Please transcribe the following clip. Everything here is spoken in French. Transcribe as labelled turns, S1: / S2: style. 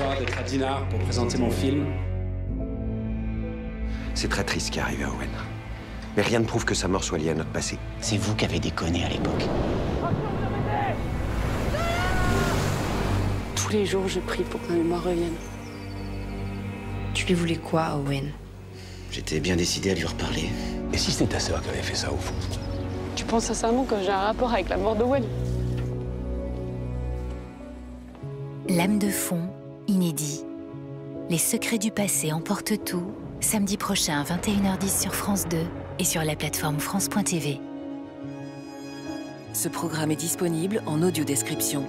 S1: soir d'être à Dinard pour présenter mon film.
S2: C'est très triste ce qui est arrivé à Owen. Mais rien ne prouve que sa mort soit liée à notre passé.
S3: C'est vous qui avez déconné à l'époque.
S4: Tous les jours, je prie pour que ma mémoire revienne.
S5: Tu lui voulais quoi, Owen?
S3: J'étais bien décidé à lui reparler.
S6: Et si c'était ta sœur qui avait fait ça au fond?
S4: Tu penses sincèrement que j'ai un rapport avec la mort d'Owen?
S7: L'âme de fond, inédit. Les secrets du passé emportent tout, samedi prochain à 21h10 sur France 2 et sur la plateforme France.tv.
S8: Ce programme est disponible en audio description.